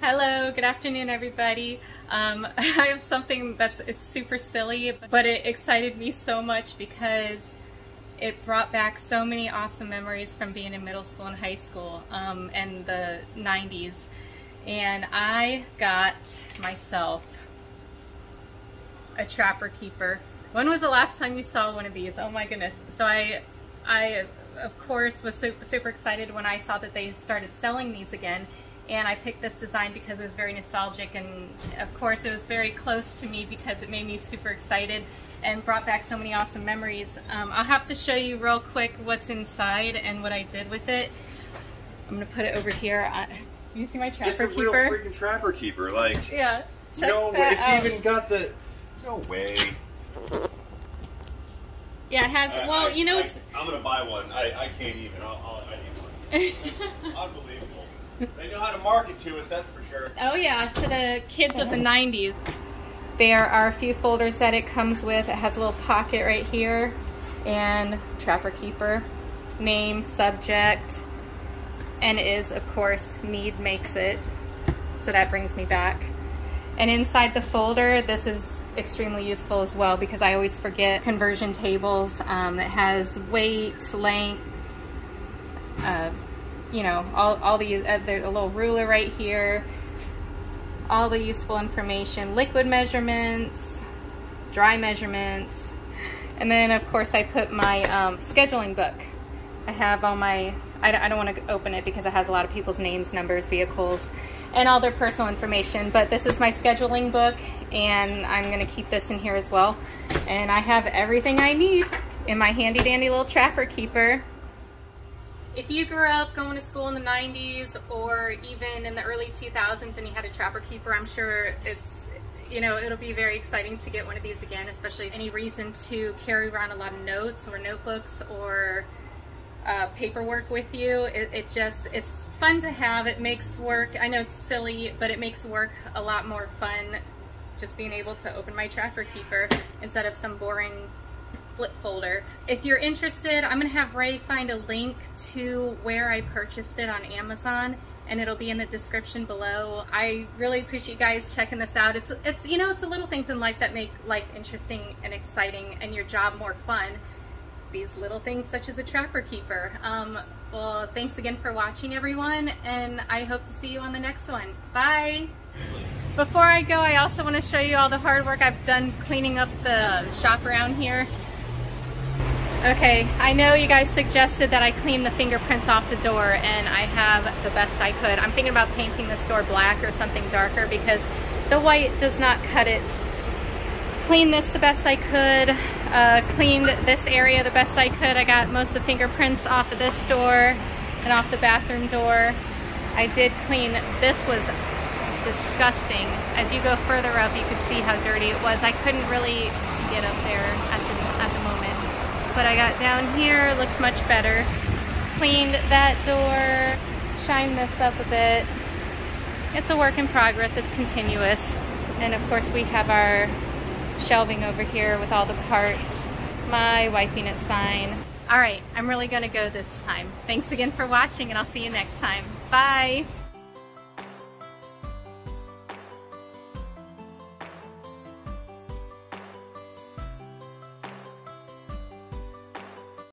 Hello, good afternoon everybody. Um, I have something that's it's super silly, but it excited me so much because it brought back so many awesome memories from being in middle school and high school um, and the 90s. And I got myself a Trapper Keeper. When was the last time you saw one of these? Oh my goodness. So I, I of course was super excited when I saw that they started selling these again and I picked this design because it was very nostalgic and of course it was very close to me because it made me super excited and brought back so many awesome memories. Um, I'll have to show you real quick what's inside and what I did with it. I'm gonna put it over here. I, do you see my trapper keeper? It's a keeper? real freaking trapper keeper. Like yeah, no, it's out. even got the no way. Yeah, it has. well, I, you know, I, it's. I'm gonna buy one. I, I can't even. I'll, I'll, I need one. Unbelievable. They know how to market to us, that's for sure. Oh yeah, to the kids of the 90s. There are a few folders that it comes with. It has a little pocket right here and Trapper Keeper, name, subject, and is, of course, Mead Makes It. So that brings me back. And inside the folder, this is extremely useful as well because I always forget conversion tables. Um, it has weight, length, uh, you know, all, all the, uh, there's a little ruler right here, all the useful information, liquid measurements, dry measurements, and then of course I put my um, scheduling book. I have all my, I, I don't want to open it because it has a lot of people's names, numbers, vehicles, and all their personal information, but this is my scheduling book and I'm going to keep this in here as well. And I have everything I need in my handy dandy little trapper keeper if you grew up going to school in the 90s or even in the early 2000s and you had a trapper keeper, I'm sure it's you know, it'll be very exciting to get one of these again, especially any reason to carry around a lot of notes or notebooks or uh, paperwork with you. It, it, just, it's fun to have. It makes work, I know it's silly, but it makes work a lot more fun just being able to open my trapper keeper instead of some boring flip folder. If you're interested, I'm gonna have Ray find a link to where I purchased it on Amazon and it'll be in the description below. I really appreciate you guys checking this out. It's, it's you know, it's the little things in life that make life interesting and exciting and your job more fun. These little things such as a trapper keeper. Um, well, thanks again for watching everyone and I hope to see you on the next one. Bye! Before I go, I also want to show you all the hard work I've done cleaning up the shop around here. Okay, I know you guys suggested that I clean the fingerprints off the door and I have the best I could. I'm thinking about painting this door black or something darker because the white does not cut it. Cleaned this the best I could, uh, cleaned this area the best I could. I got most of the fingerprints off of this door and off the bathroom door. I did clean, this was disgusting. As you go further up, you could see how dirty it was. I couldn't really get up there at the, at the moment but I got down here, looks much better. Cleaned that door, shined this up a bit. It's a work in progress, it's continuous. And of course we have our shelving over here with all the parts, my Wife Unit sign. All right, I'm really gonna go this time. Thanks again for watching and I'll see you next time. Bye.